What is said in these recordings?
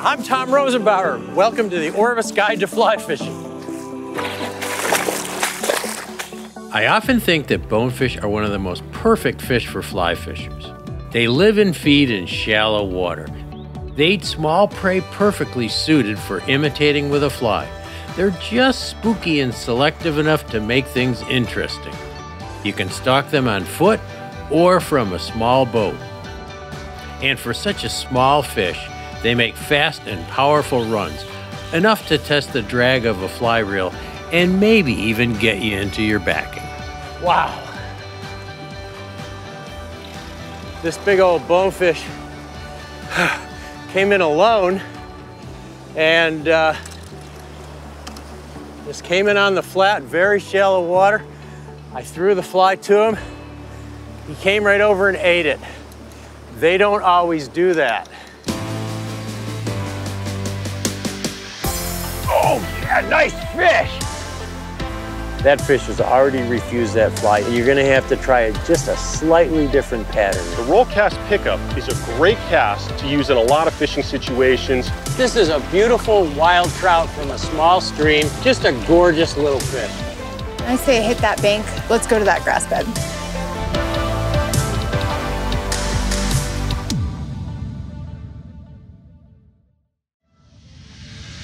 I'm Tom Rosenbauer. Welcome to the Orvis Guide to Fly Fishing. I often think that bonefish are one of the most perfect fish for fly fishers. They live and feed in shallow water. They eat small prey perfectly suited for imitating with a fly. They're just spooky and selective enough to make things interesting. You can stalk them on foot or from a small boat. And for such a small fish, they make fast and powerful runs, enough to test the drag of a fly reel and maybe even get you into your backing. Wow. This big old bonefish came in alone and uh, just came in on the flat, very shallow water. I threw the fly to him. He came right over and ate it. They don't always do that. Yeah, nice fish! That fish has already refused that fly. You're gonna have to try just a slightly different pattern. The roll cast pickup is a great cast to use in a lot of fishing situations. This is a beautiful wild trout from a small stream, just a gorgeous little fish. I say hit that bank, let's go to that grass bed.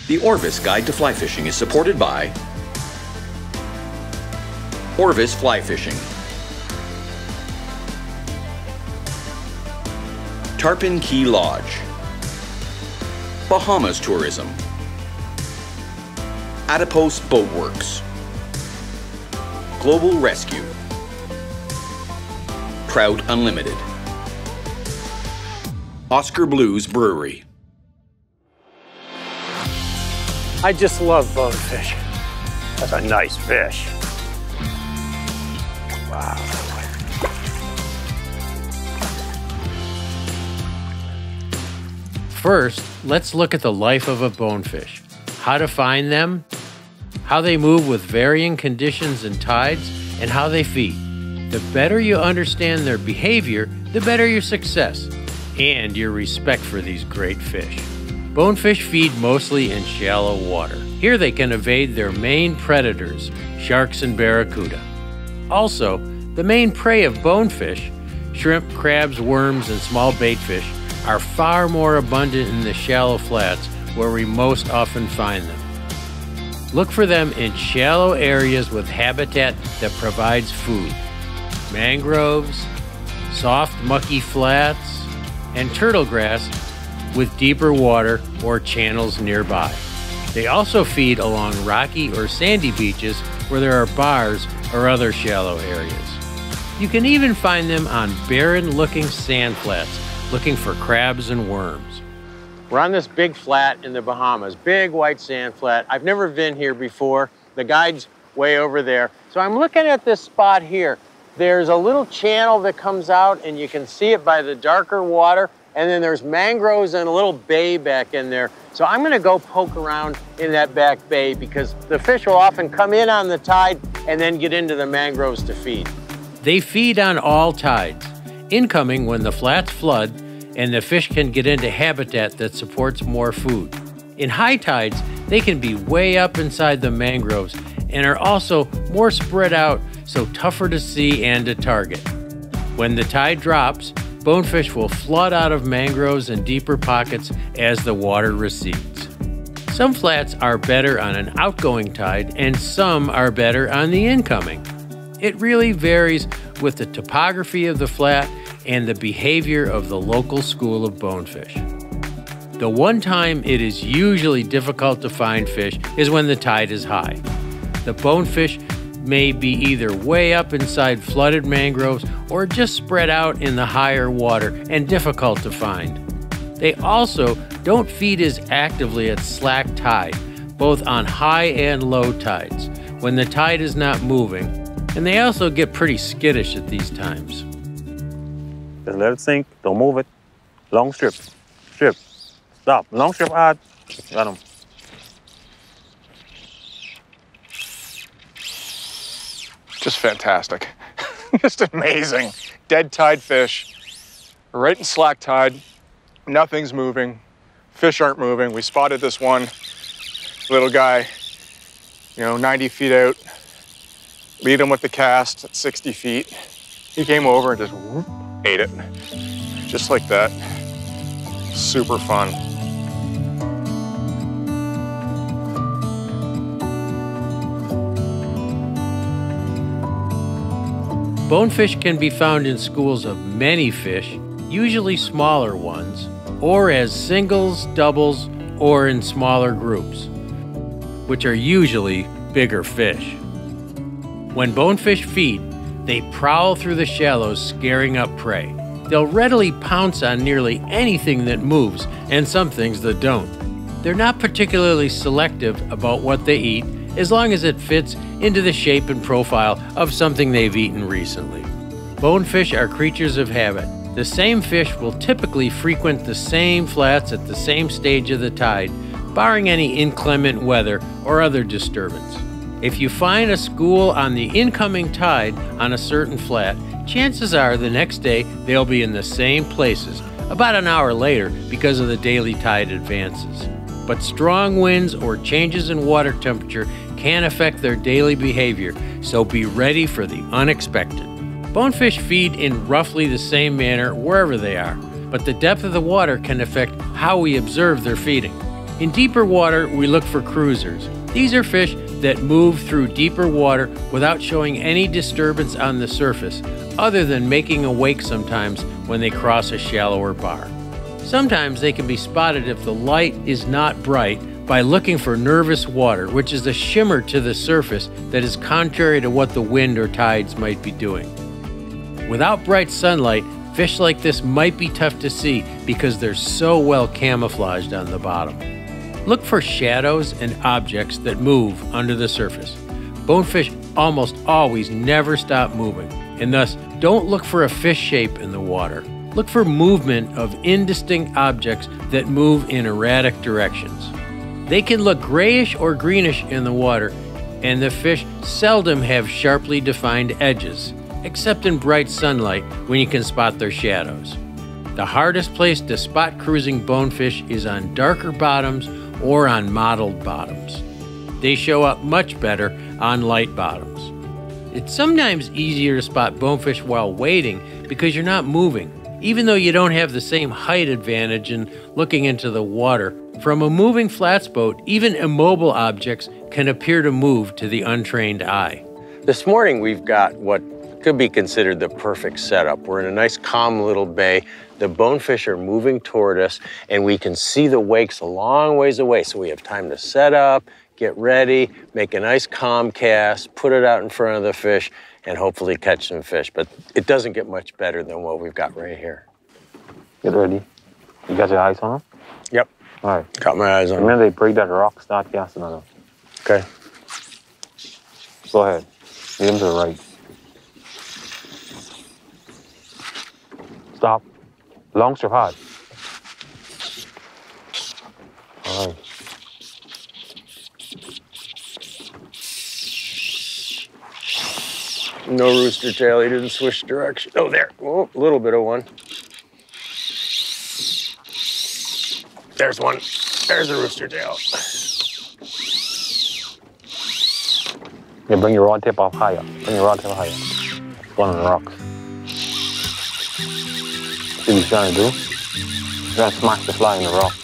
The Orvis Guide to Fly Fishing is supported by Orvis Fly Fishing, Tarpon Key Lodge, Bahamas Tourism, Adipose Boatworks, Global Rescue, Trout Unlimited, Oskar Blues Brewery. I just love bonefish. That's a nice fish. Wow. First, let's look at the life of a bonefish. How to find them, how they move with varying conditions and tides, and how they feed. The better you understand their behavior, the better your success and your respect for these great fish. Bonefish feed mostly in shallow water. Here they can evade their main predators, sharks and barracuda. Also, the main prey of bonefish, shrimp, crabs, worms, and small baitfish, are far more abundant in the shallow flats where we most often find them. Look for them in shallow areas with habitat that provides food. Mangroves, soft mucky flats, and turtle grass with deeper water or channels nearby. They also feed along rocky or sandy beaches where there are bars or other shallow areas. You can even find them on barren looking sand flats looking for crabs and worms. We're on this big flat in the Bahamas, big white sand flat. I've never been here before. The guide's way over there. So I'm looking at this spot here. There's a little channel that comes out and you can see it by the darker water. And then there's mangroves and a little bay back in there. So I'm gonna go poke around in that back bay because the fish will often come in on the tide and then get into the mangroves to feed. They feed on all tides, incoming when the flats flood and the fish can get into habitat that supports more food. In high tides, they can be way up inside the mangroves and are also more spread out, so tougher to see and to target. When the tide drops, bonefish will flood out of mangroves and deeper pockets as the water recedes. Some flats are better on an outgoing tide, and some are better on the incoming. It really varies with the topography of the flat and the behavior of the local school of bonefish. The one time it is usually difficult to find fish is when the tide is high. The bonefish may be either way up inside flooded mangroves or just spread out in the higher water and difficult to find. They also don't feed as actively at slack tide, both on high and low tides, when the tide is not moving, and they also get pretty skittish at these times. Just let it sink. Don't move it. Long strip. Strip. Stop. Long strip hard. Got him. Just fantastic. Just amazing. Dead tide fish, right in slack tide, nothing's moving, Fish aren't moving. We spotted this one little guy, you know, 90 feet out. Lead him with the cast at 60 feet. He came over and just whoop, ate it. Just like that. Super fun. Bonefish can be found in schools of many fish, usually smaller ones, or as singles, doubles, or in smaller groups, which are usually bigger fish. When bonefish feed, they prowl through the shallows, scaring up prey. They'll readily pounce on nearly anything that moves and some things that don't. They're not particularly selective about what they eat as long as it fits into the shape and profile of something they've eaten recently. Bonefish are creatures of habit. The same fish will typically frequent the same flats at the same stage of the tide, barring any inclement weather or other disturbance. If you find a school on the incoming tide on a certain flat, chances are the next day they'll be in the same places about an hour later because of the daily tide advances. But strong winds or changes in water temperature can affect their daily behavior, so be ready for the unexpected. Bonefish feed in roughly the same manner wherever they are, but the depth of the water can affect how we observe their feeding. In deeper water, we look for cruisers. These are fish that move through deeper water without showing any disturbance on the surface, other than making a wake sometimes when they cross a shallower bar. Sometimes they can be spotted if the light is not bright by looking for nervous water, which is a shimmer to the surface that is contrary to what the wind or tides might be doing. Without bright sunlight, fish like this might be tough to see because they're so well camouflaged on the bottom. Look for shadows and objects that move under the surface. Bonefish almost always never stop moving, and thus don't look for a fish shape in the water. Look for movement of indistinct objects that move in erratic directions. They can look grayish or greenish in the water, and the fish seldom have sharply defined edges, except in bright sunlight when you can spot their shadows. The hardest place to spot cruising bonefish is on darker bottoms or on mottled bottoms. They show up much better on light bottoms. It's sometimes easier to spot bonefish while wading because you're not moving, even though you don't have the same height advantage in looking into the water from a moving flats boat, even immobile objects can appear to move to the untrained eye. This morning, we've got what could be considered the perfect setup. We're in a nice, calm little bay. The bonefish are moving toward us, and we can see the wakes a long ways away. So we have time to set up, get ready, make a nice, calm cast, put it out in front of the fish, and hopefully catch some fish. But it doesn't get much better than what we've got right here. Get ready. You got your eyes on them? Yep. All right. Got my eyes on. Remember they break that rock, start casting on them. Okay. Go ahead. Lead them to the right. Stop. Long strip hard. All right. No rooster tail. He didn't switch direction. Oh, there. Oh, a little bit of one. There's one. There's a rooster tail. Yeah, bring your rod tip off higher. Bring your rod tip higher. One on the rocks. See what he's trying to do? He's trying to smash the fly in the rock.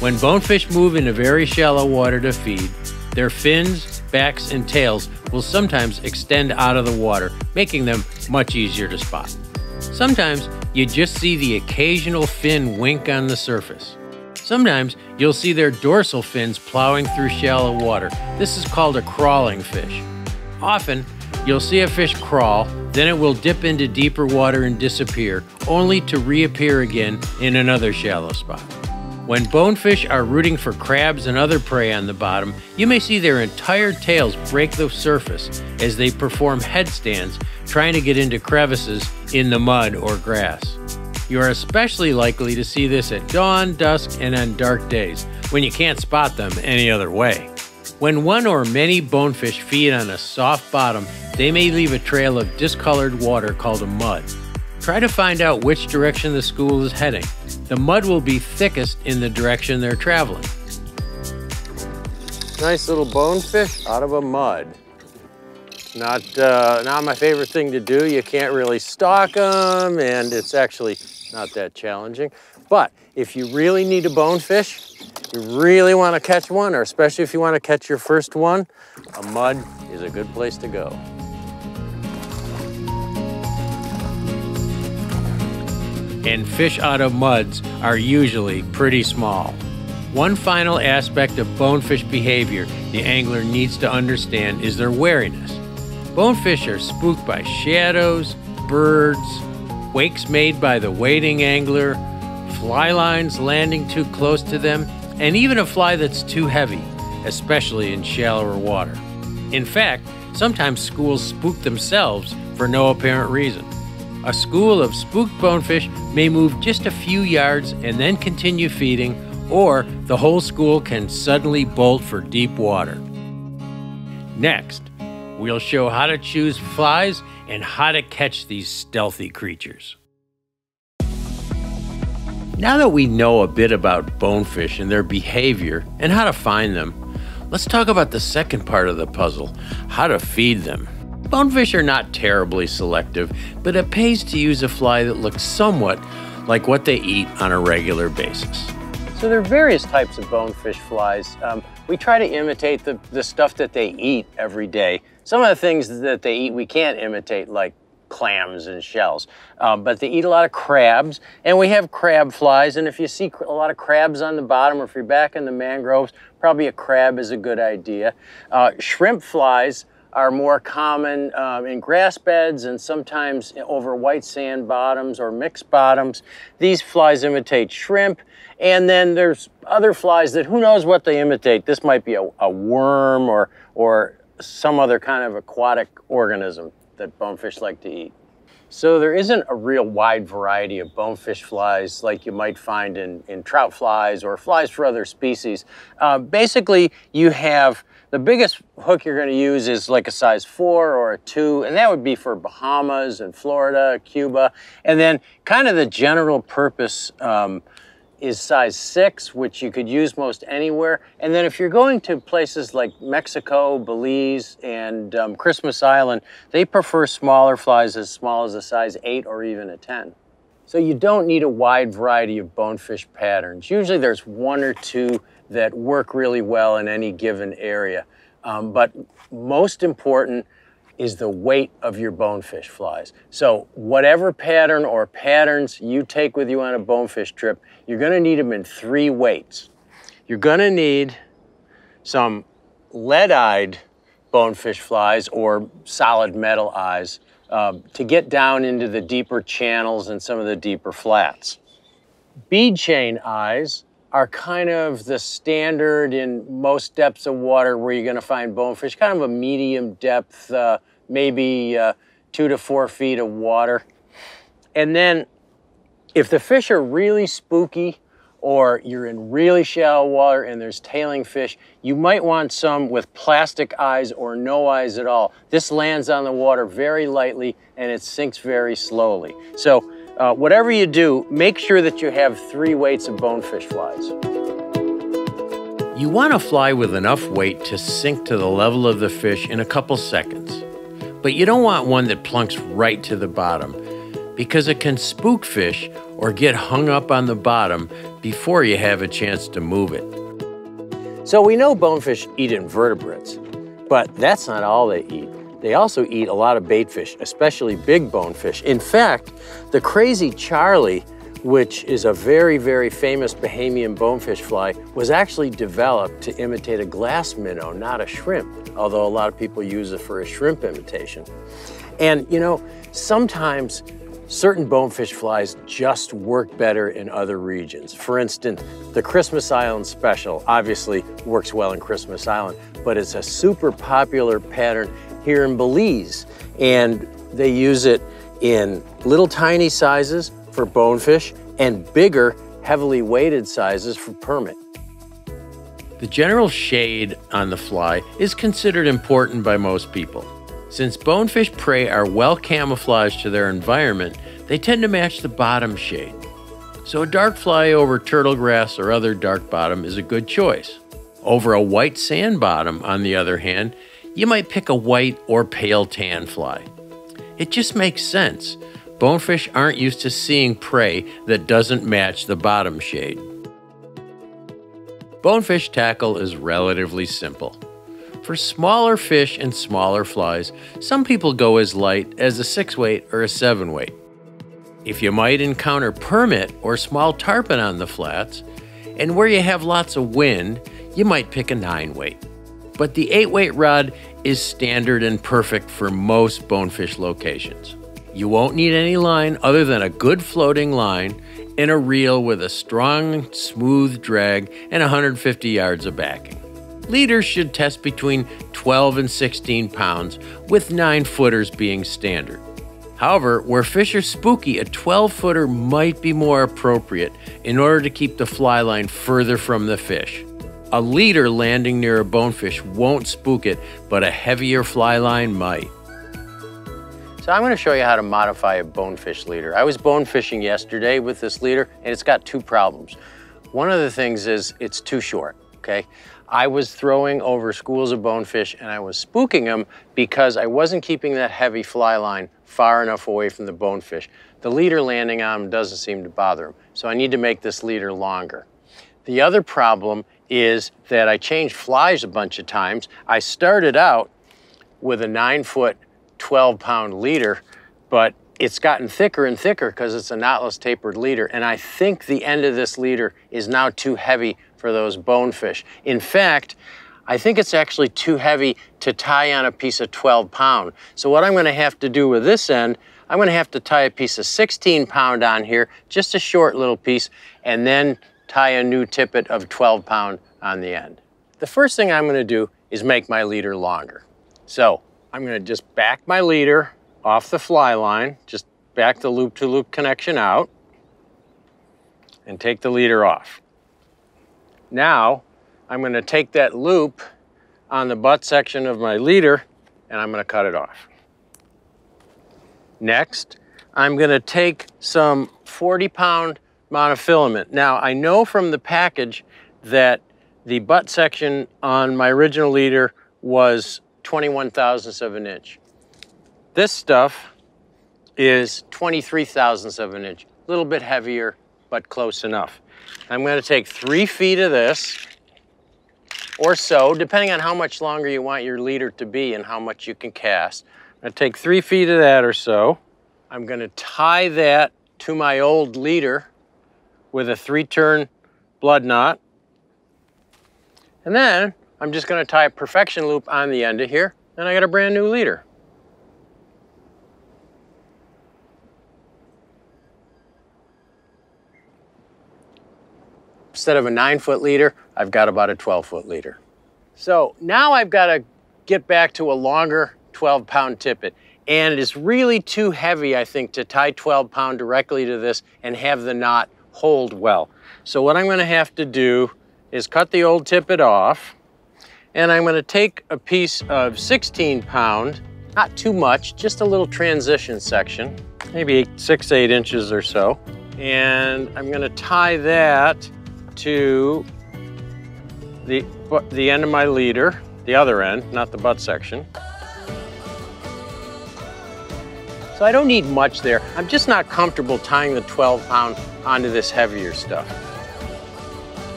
When bonefish move into very shallow water to feed, their fins, backs, and tails will sometimes extend out of the water, making them much easier to spot. Sometimes you just see the occasional fin wink on the surface. Sometimes you'll see their dorsal fins plowing through shallow water. This is called a crawling fish. Often, you'll see a fish crawl, then it will dip into deeper water and disappear, only to reappear again in another shallow spot. When bonefish are rooting for crabs and other prey on the bottom, you may see their entire tails break the surface as they perform headstands trying to get into crevices in the mud or grass. You are especially likely to see this at dawn, dusk, and on dark days when you can't spot them any other way. When one or many bonefish feed on a soft bottom, they may leave a trail of discolored water called a mud. Try to find out which direction the school is heading. The mud will be thickest in the direction they're traveling. Nice little bonefish out of a mud. Not, uh, not my favorite thing to do. You can't really stalk them, and it's actually not that challenging. But if you really need a bonefish, you really want to catch one, or especially if you want to catch your first one, a mud is a good place to go. And fish out of muds are usually pretty small. One final aspect of bonefish behavior the angler needs to understand is their wariness. Bonefish are spooked by shadows, birds, wakes made by the waiting angler, fly lines landing too close to them, and even a fly that's too heavy, especially in shallower water. In fact, sometimes schools spook themselves for no apparent reason. A school of spooked bonefish may move just a few yards and then continue feeding, or the whole school can suddenly bolt for deep water. Next, we'll show how to choose flies and how to catch these stealthy creatures. Now that we know a bit about bonefish and their behavior and how to find them, let's talk about the second part of the puzzle how to feed them. Bonefish are not terribly selective, but it pays to use a fly that looks somewhat like what they eat on a regular basis. So there are various types of bonefish flies. Um, we try to imitate the, the stuff that they eat every day. Some of the things that they eat we can't imitate, like clams and shells. Um, but they eat a lot of crabs, and we have crab flies. And if you see a lot of crabs on the bottom, or if you're back in the mangroves, probably a crab is a good idea. Uh, shrimp flies are more common um, in grass beds and sometimes over white sand bottoms or mixed bottoms. These flies imitate shrimp. And then there's other flies that who knows what they imitate. This might be a, a worm or, or some other kind of aquatic organism that bonefish like to eat. So there isn't a real wide variety of bonefish flies like you might find in, in trout flies or flies for other species. Uh, basically, you have the biggest hook you're going to use is like a size four or a two, and that would be for Bahamas and Florida, Cuba. And then kind of the general purpose um, is size six, which you could use most anywhere. And then if you're going to places like Mexico, Belize, and um, Christmas Island, they prefer smaller flies as small as a size eight or even a 10. So you don't need a wide variety of bonefish patterns. Usually there's one or two that work really well in any given area. Um, but most important, is the weight of your bonefish flies. So whatever pattern or patterns you take with you on a bonefish trip, you're gonna need them in three weights. You're gonna need some lead-eyed bonefish flies or solid metal eyes um, to get down into the deeper channels and some of the deeper flats. Bead chain eyes are kind of the standard in most depths of water where you're going to find bonefish, kind of a medium depth, uh, maybe uh, two to four feet of water. And then if the fish are really spooky or you're in really shallow water and there's tailing fish, you might want some with plastic eyes or no eyes at all. This lands on the water very lightly and it sinks very slowly. So uh, whatever you do, make sure that you have three weights of bonefish flies. You want to fly with enough weight to sink to the level of the fish in a couple seconds. But you don't want one that plunks right to the bottom because it can spook fish or get hung up on the bottom before you have a chance to move it. So we know bonefish eat invertebrates, but that's not all they eat. They also eat a lot of bait fish, especially big bonefish. In fact, the crazy Charlie, which is a very, very famous Bahamian bonefish fly, was actually developed to imitate a glass minnow, not a shrimp, although a lot of people use it for a shrimp imitation. And you know, sometimes certain bonefish flies just work better in other regions. For instance, the Christmas Island Special obviously works well in Christmas Island, but it's a super popular pattern here in Belize. And they use it in little tiny sizes for bonefish and bigger, heavily weighted sizes for permit. The general shade on the fly is considered important by most people. Since bonefish prey are well camouflaged to their environment, they tend to match the bottom shade. So a dark fly over turtle grass or other dark bottom is a good choice. Over a white sand bottom, on the other hand, you might pick a white or pale tan fly. It just makes sense. Bonefish aren't used to seeing prey that doesn't match the bottom shade. Bonefish tackle is relatively simple. For smaller fish and smaller flies, some people go as light as a 6 weight or a 7 weight. If you might encounter permit or small tarpon on the flats, and where you have lots of wind, you might pick a 9 weight. But the 8 weight rod is standard and perfect for most bonefish locations. You won't need any line other than a good floating line and a reel with a strong, smooth drag and 150 yards of backing. Leaders should test between 12 and 16 pounds, with 9 footers being standard. However, where fish are spooky, a 12 footer might be more appropriate in order to keep the fly line further from the fish. A leader landing near a bonefish won't spook it, but a heavier fly line might. So I'm going to show you how to modify a bonefish leader. I was bonefishing yesterday with this leader and it's got two problems. One of the things is it's too short, okay? I was throwing over schools of bonefish and I was spooking them because I wasn't keeping that heavy fly line far enough away from the bonefish. The leader landing on them doesn't seem to bother them. So I need to make this leader longer. The other problem is that I changed flies a bunch of times. I started out with a nine foot 12 pound leader, but it's gotten thicker and thicker because it's a knotless tapered leader. And I think the end of this leader is now too heavy for those bonefish. In fact, I think it's actually too heavy to tie on a piece of 12 pound. So what I'm gonna have to do with this end, I'm gonna have to tie a piece of 16 pound on here, just a short little piece, and then tie a new tippet of 12 pound on the end. The first thing I'm gonna do is make my leader longer. So I'm gonna just back my leader off the fly line, just back the loop-to-loop -loop connection out and take the leader off. Now, I'm gonna take that loop on the butt section of my leader and I'm gonna cut it off. Next, I'm gonna take some 40 pound monofilament. Now, I know from the package that the butt section on my original leader was 21 thousandths of an inch. This stuff is 23 thousandths of an inch. A little bit heavier, but close enough. I'm gonna take three feet of this, or so, depending on how much longer you want your leader to be and how much you can cast. I'm gonna take three feet of that or so. I'm gonna tie that to my old leader with a three turn blood knot. And then I'm just gonna tie a perfection loop on the end of here, and I got a brand new leader. Instead of a nine foot leader, I've got about a 12 foot leader. So now I've got to get back to a longer 12 pound tippet. And it is really too heavy, I think, to tie 12 pound directly to this and have the knot hold well. So what I'm gonna have to do is cut the old tippet off and I'm gonna take a piece of 16 pound, not too much, just a little transition section, maybe six, eight inches or so. And I'm gonna tie that to the, the end of my leader, the other end, not the butt section. So I don't need much there. I'm just not comfortable tying the 12 pound onto this heavier stuff.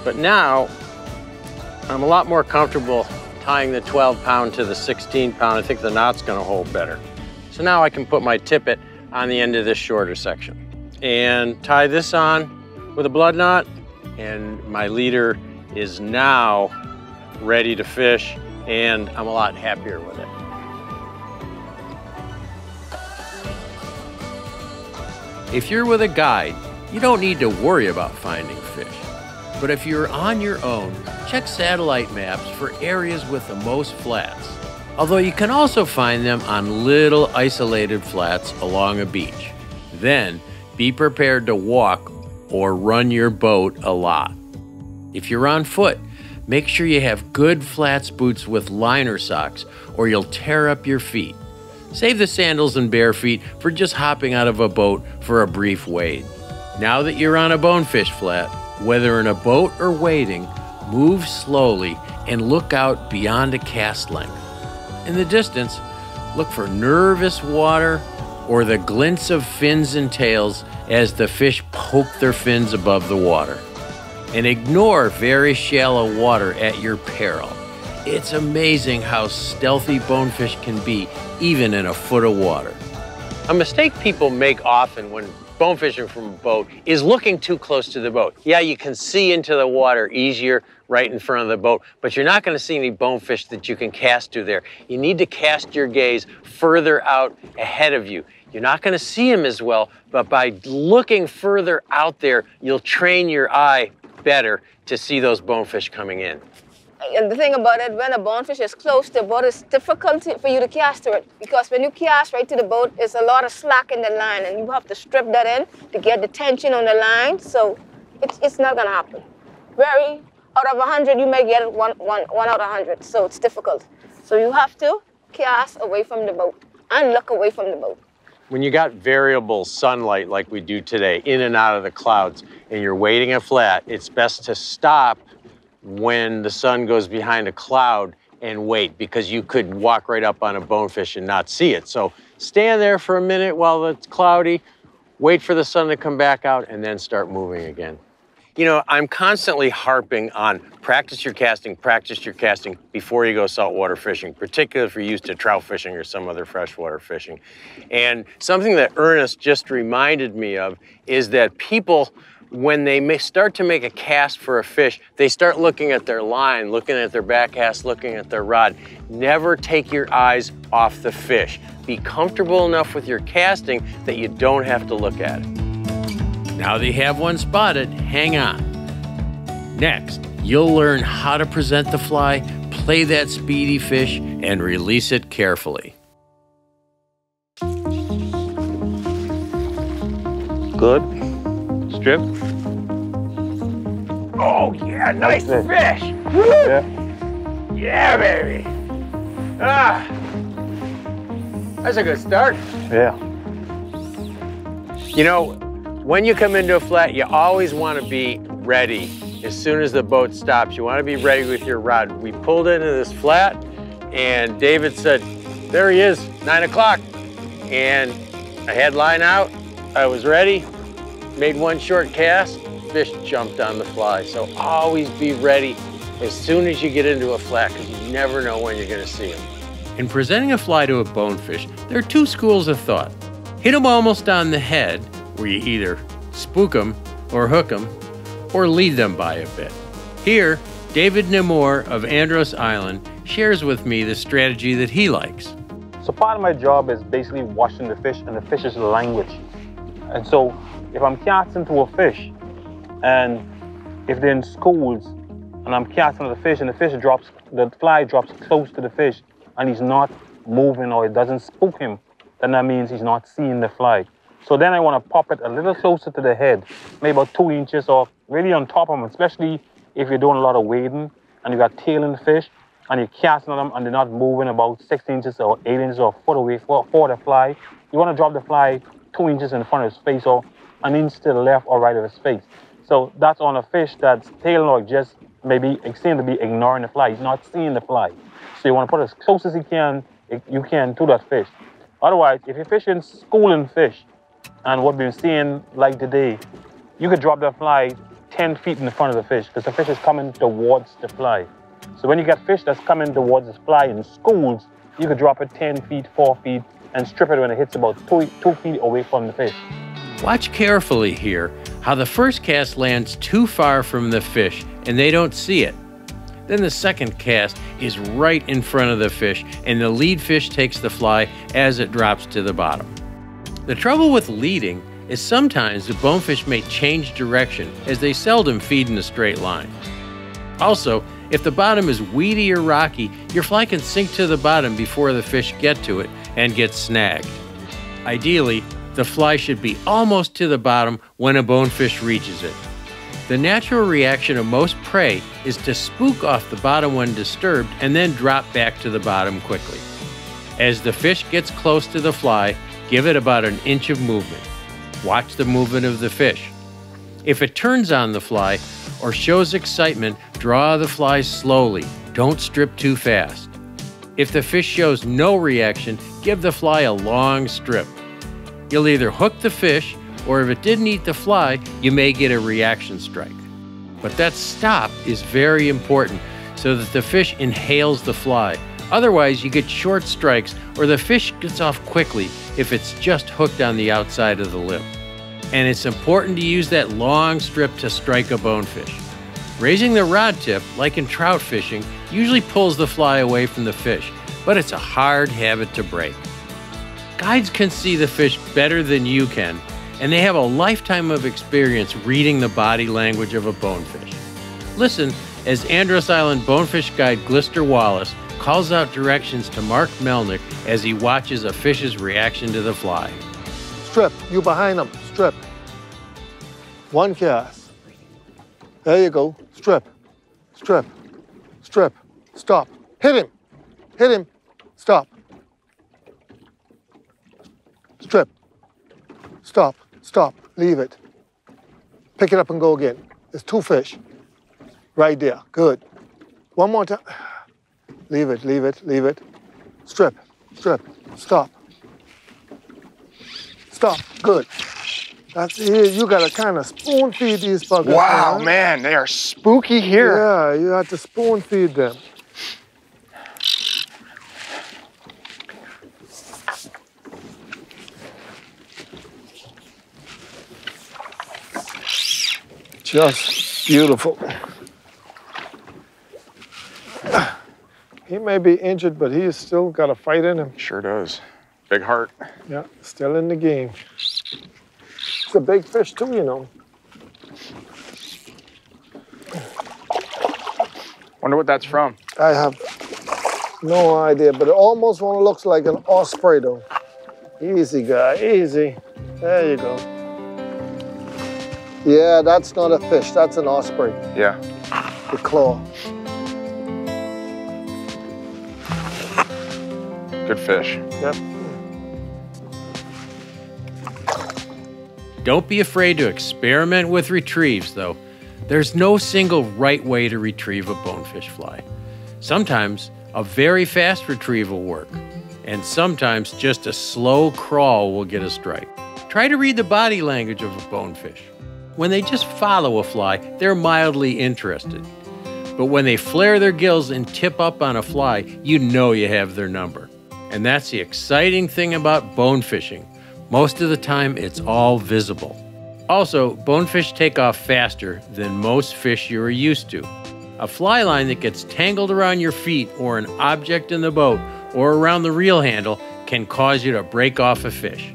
But now I'm a lot more comfortable tying the 12 pound to the 16 pound. I think the knot's gonna hold better. So now I can put my tippet on the end of this shorter section and tie this on with a blood knot and my leader is now ready to fish and I'm a lot happier with it. If you're with a guide, you don't need to worry about finding. But if you're on your own, check satellite maps for areas with the most flats. Although you can also find them on little isolated flats along a beach. Then be prepared to walk or run your boat a lot. If you're on foot, Make sure you have good flats boots with liner socks, or you'll tear up your feet. Save the sandals and bare feet for just hopping out of a boat for a brief wade. Now that you're on a bonefish flat, whether in a boat or wading, move slowly and look out beyond a cast length. In the distance, look for nervous water or the glints of fins and tails as the fish poke their fins above the water. And ignore very shallow water at your peril. It's amazing how stealthy bonefish can be, even in a foot of water. A mistake people make often when bone fishing from a boat is looking too close to the boat. Yeah, you can see into the water easier right in front of the boat, but you're not going to see any bonefish that you can cast to there. You need to cast your gaze further out ahead of you. You're not going to see them as well, but by looking further out there, you'll train your eye better to see those bonefish coming in. And the thing about it, when a bonefish is close to the boat, it's difficult for you to cast to it because when you cast right to the boat, there's a lot of slack in the line, and you have to strip that in to get the tension on the line. So it's, it's not gonna happen. Very out of 100, you may get one, one, one out of 100. So it's difficult. So you have to cast away from the boat and look away from the boat. When you got variable sunlight like we do today, in and out of the clouds, and you're wading a flat, it's best to stop when the sun goes behind a cloud and wait because you could walk right up on a bonefish and not see it. So stand there for a minute while it's cloudy, wait for the sun to come back out, and then start moving again. You know, I'm constantly harping on practice your casting, practice your casting before you go saltwater fishing, particularly if you're used to trout fishing or some other freshwater fishing. And something that Ernest just reminded me of is that people when they may start to make a cast for a fish, they start looking at their line, looking at their back cast, looking at their rod. Never take your eyes off the fish. Be comfortable enough with your casting that you don't have to look at it. Now that you have one spotted, hang on. Next, you'll learn how to present the fly, play that speedy fish, and release it carefully. Good. Strip. Oh, yeah, nice That's fish. Yeah. Yeah, baby. Ah, that's a good start. Yeah. You know, when you come into a flat, you always want to be ready as soon as the boat stops. You want to be ready with your rod. We pulled into this flat, and David said, There he is, nine o'clock. And I had line out, I was ready, made one short cast, fish jumped on the fly. So always be ready as soon as you get into a flat because you never know when you're going to see them. In presenting a fly to a bonefish, there are two schools of thought. Hit them almost on the head, where you either spook them or hook them, or lead them by a bit. Here, David Nemore of Andros Island shares with me the strategy that he likes. So part of my job is basically watching the fish and the fish's language. And so if I'm casting to a fish and if they're in schools and I'm casting the fish and the fish drops, the fly drops close to the fish and he's not moving or it doesn't spook him, then that means he's not seeing the fly. So then I want to pop it a little closer to the head, maybe about two inches or really on top of him, especially if you're doing a lot of wading and you got tailing fish and you're casting on them and they're not moving about six inches or eight inches or foot away for, for the fly. You want to drop the fly two inches in front of his face or an inch to the left or right of his face. So that's on a fish that's tailing or just maybe seem to be ignoring the fly. He's not seeing the fly. So you want to put as close as you can eh, you can to that fish. Otherwise, if you're fishing schooling fish, and what we've been seeing like today, you could drop that fly 10 feet in front of the fish because the fish is coming towards the fly. So when you get fish that's coming towards the fly in schools, you could drop it 10 feet, 4 feet, and strip it when it hits about two, two feet away from the fish. Watch carefully here how the first cast lands too far from the fish and they don't see it. Then the second cast is right in front of the fish and the lead fish takes the fly as it drops to the bottom. The trouble with leading is sometimes the bonefish may change direction as they seldom feed in a straight line. Also, if the bottom is weedy or rocky, your fly can sink to the bottom before the fish get to it and get snagged. Ideally, the fly should be almost to the bottom when a bonefish reaches it. The natural reaction of most prey is to spook off the bottom when disturbed and then drop back to the bottom quickly. As the fish gets close to the fly, give it about an inch of movement. Watch the movement of the fish. If it turns on the fly or shows excitement, draw the fly slowly. Don't strip too fast. If the fish shows no reaction, give the fly a long strip. You'll either hook the fish or if it didn't eat the fly, you may get a reaction strike. But that stop is very important so that the fish inhales the fly. Otherwise, you get short strikes or the fish gets off quickly if it's just hooked on the outside of the lip. And it's important to use that long strip to strike a bonefish. Raising the rod tip, like in trout fishing, usually pulls the fly away from the fish, but it's a hard habit to break. Guides can see the fish better than you can, and they have a lifetime of experience reading the body language of a bonefish. Listen as Andros Island bonefish guide Glister Wallace calls out directions to Mark Melnick as he watches a fish's reaction to the fly. Strip, you behind him, strip. One cast. There you go, strip, strip, strip, stop. Hit him, hit him, stop. Strip, stop. Stop. Leave it. Pick it up and go again. There's two fish. Right there. Good. One more time. Leave it, leave it, leave it. Strip, strip, stop. Stop. Good. That's it. You gotta kind of spoon feed these buggers. Wow, man. man, they are spooky here. Yeah, you have to spoon feed them. Just beautiful. He may be injured, but he's still got a fight in him. Sure does. Big heart. Yeah, still in the game. It's a big fish too, you know. Wonder what that's from. I have no idea, but it almost one looks like an osprey though. Easy guy, easy. There you go. Yeah, that's not a fish, that's an osprey. Yeah. The claw. Good fish. Yep. Don't be afraid to experiment with retrieves, though. There's no single right way to retrieve a bonefish fly. Sometimes a very fast retrieval will work, and sometimes just a slow crawl will get a strike. Try to read the body language of a bonefish. When they just follow a fly, they're mildly interested. But when they flare their gills and tip up on a fly, you know you have their number. And that's the exciting thing about bone fishing. Most of the time, it's all visible. Also, bonefish take off faster than most fish you are used to. A fly line that gets tangled around your feet or an object in the boat or around the reel handle can cause you to break off a fish.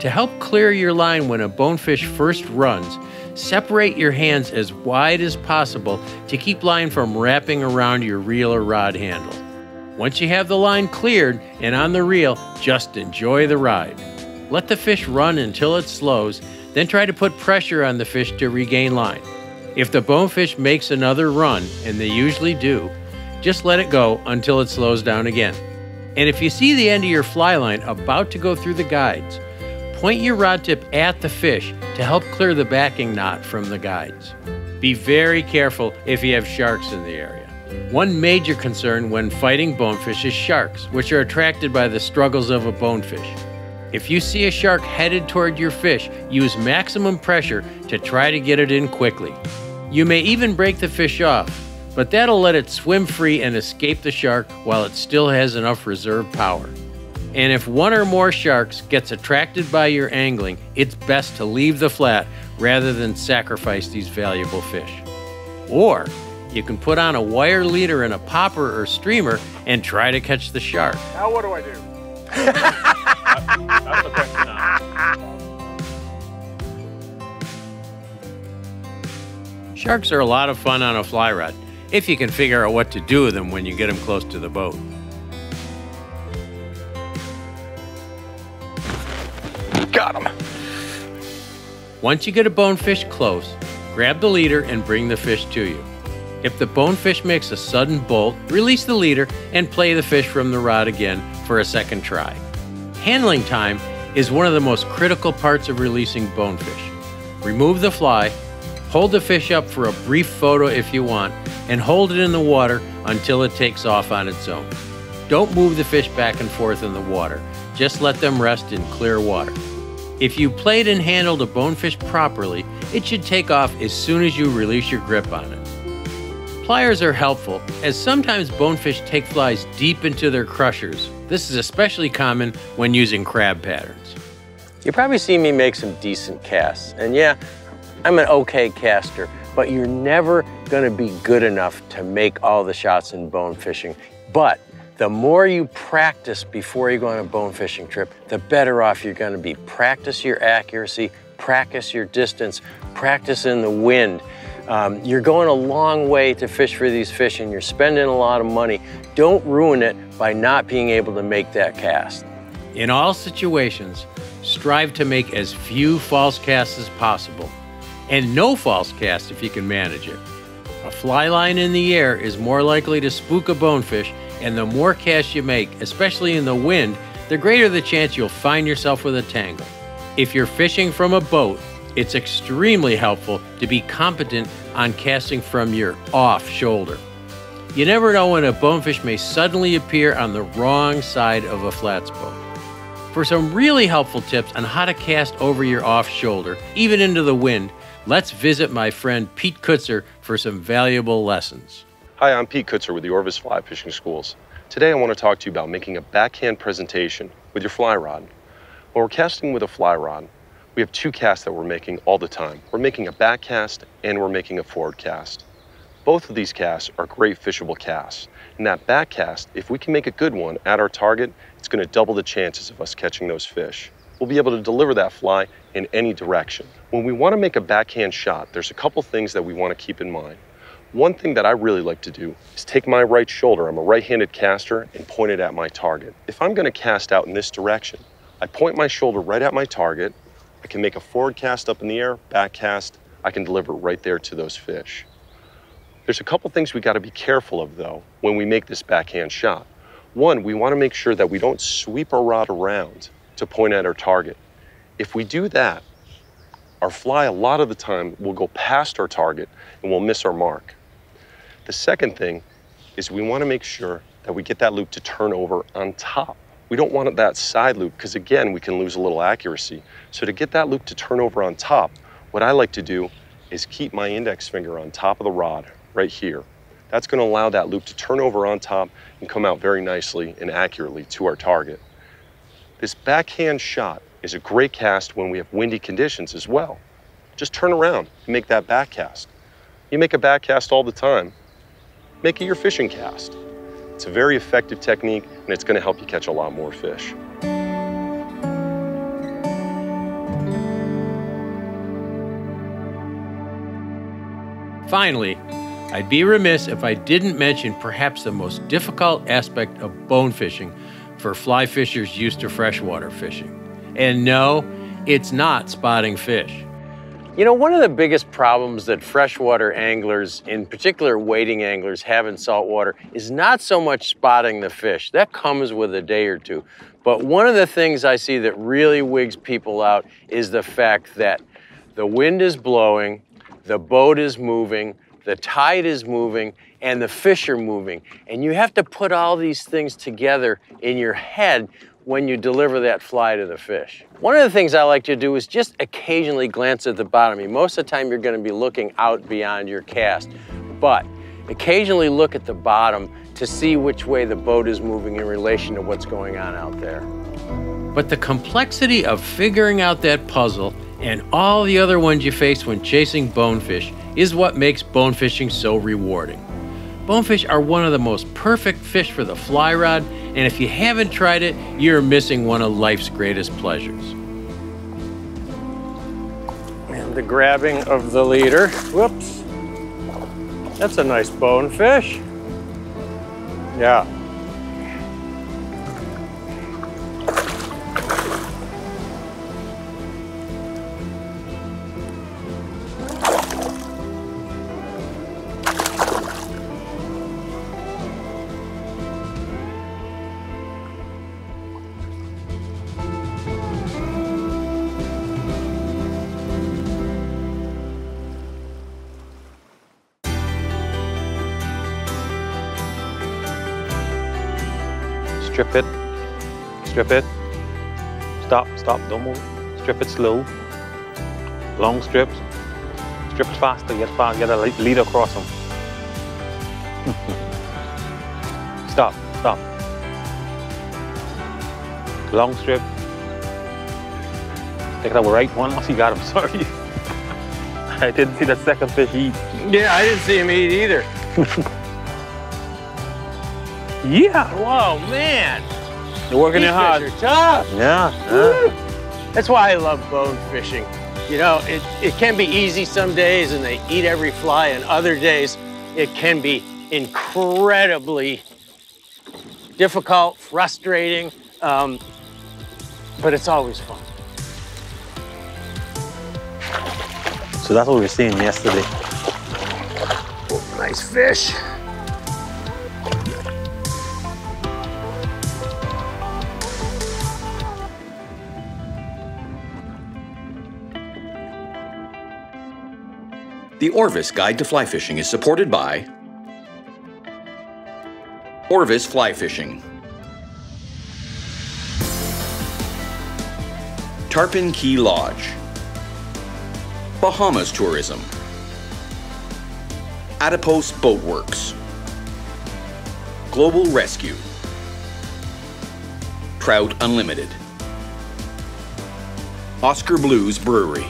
To help clear your line when a bonefish first runs, separate your hands as wide as possible to keep line from wrapping around your reel or rod handle. Once you have the line cleared and on the reel, just enjoy the ride. Let the fish run until it slows, then try to put pressure on the fish to regain line. If the bonefish makes another run, and they usually do, just let it go until it slows down again. And if you see the end of your fly line about to go through the guides, point your rod tip at the fish to help clear the backing knot from the guides. Be very careful if you have sharks in the area. One major concern when fighting bonefish is sharks, which are attracted by the struggles of a bonefish. If you see a shark headed toward your fish, use maximum pressure to try to get it in quickly. You may even break the fish off, but that'll let it swim free and escape the shark while it still has enough reserve power. And if one or more sharks gets attracted by your angling, it's best to leave the flat rather than sacrifice these valuable fish. Or you can put on a wire leader and a popper or streamer and try to catch the shark. Now what do I do? That's the question now. Sharks are a lot of fun on a fly rod, if you can figure out what to do with them when you get them close to the boat. Got him. Once you get a bonefish close, Grab the leader and bring the fish to you. If the bonefish makes a sudden bolt, release the leader and play the fish from the rod again for a second try. Handling time is one of the most critical parts of releasing bonefish. Remove the fly, hold the fish up for a brief photo if you want, and hold it in the water until it takes off on its own. Don't move the fish back and forth in the water. Just let them rest in clear water. If you played and handled a bonefish properly, it should take off as soon as you release your grip on it. Pliers are helpful, as sometimes bonefish take flies deep into their crushers. This is especially common when using crab patterns. You probably see me make some decent casts, and yeah, I'm an okay caster, but you're never gonna be good enough to make all the shots in bone fishing. But the more you practice before you go on a bone fishing trip, the better off you're gonna be. Practice your accuracy, practice your distance, practice in the wind. Um, you're going a long way to fish for these fish and you're spending a lot of money. Don't ruin it by not being able to make that cast. In all situations, strive to make as few false casts as possible, and no false cast if you can manage it. A fly line in the air is more likely to spook a bonefish, and the more casts you make, especially in the wind, the greater the chance you'll find yourself with a tangle. If you're fishing from a boat, it's extremely helpful to be competent on casting from your off shoulder. You never know when a bonefish may suddenly appear on the wrong side of a flats boat. For some really helpful tips on how to cast over your off shoulder, even into the wind, let's visit my friend Pete Kutzer for some valuable lessons. Hi, I'm Pete Kutzer with the Orvis Fly Fishing Schools. Today I want to talk to you about making a backhand presentation with your fly rod. When we're casting with a fly rod, we have two casts that we're making all the time. We're making a back cast and we're making a forward cast. Both of these casts are great fishable casts. And that back cast, if we can make a good one at our target, it's going to double the chances of us catching those fish. We'll be able to deliver that fly in any direction. When we want to make a backhand shot, there's a couple things that we want to keep in mind. One thing that I really like to do is take my right shoulder, I'm a right-handed caster, and point it at my target. If I'm going to cast out in this direction, I point my shoulder right at my target, I can make a forward cast up in the air, back cast, I can deliver right there to those fish. There's a couple things we got to be careful of though when we make this backhand shot. One, we want to make sure that we don't sweep our rod around to point at our target. If we do that, our fly a lot of the time will go past our target and we'll miss our mark. The second thing is we want to make sure that we get that loop to turn over on top. We don't want that side loop because again, we can lose a little accuracy. So to get that loop to turn over on top, what I like to do is keep my index finger on top of the rod right here. That's going to allow that loop to turn over on top and come out very nicely and accurately to our target. This backhand shot is a great cast when we have windy conditions as well. Just turn around and make that back cast. You make a back cast all the time, make it your fishing cast. It's a very effective technique and it's going to help you catch a lot more fish. Finally, I'd be remiss if I didn't mention perhaps the most difficult aspect of bone fishing for fly fishers used to freshwater fishing. And no, it's not spotting fish. You know, one of the biggest problems that freshwater anglers, in particular wading anglers, have in saltwater is not so much spotting the fish. That comes with a day or two. But one of the things I see that really wigs people out is the fact that the wind is blowing, the boat is moving, the tide is moving, and the fish are moving. And you have to put all these things together in your head when you deliver that fly to the fish. One of the things I like to do is just occasionally glance at the bottom. Most of the time you're gonna be looking out beyond your cast, but occasionally look at the bottom to see which way the boat is moving in relation to what's going on out there. But the complexity of figuring out that puzzle and all the other ones you face when chasing bonefish is what makes bonefishing so rewarding. Bonefish are one of the most perfect fish for the fly rod, and if you haven't tried it, you're missing one of life's greatest pleasures. And the grabbing of the leader. Whoops. That's a nice bonefish. Yeah. Strip it. Strip it. Stop, stop, don't move. Strip it slow. Long strips. Strip it faster, get fast, get a lead across them. stop, stop. Long strip. Take out right one. Oh, you got him, sorry. I didn't see that second fish eat. Yeah, I didn't see him eat either. Yeah. Whoa, man. You're working These it hard. fish are tough. Yeah. yeah. That's why I love bone fishing. You know, it, it can be easy some days and they eat every fly, and other days it can be incredibly difficult, frustrating, um, but it's always fun. So that's what we were seeing yesterday. Nice fish. The Orvis Guide to Fly Fishing is supported by Orvis Fly Fishing, Tarpon Key Lodge, Bahamas Tourism, Adipose Boatworks, Global Rescue, Trout Unlimited, Oskar Blues Brewery.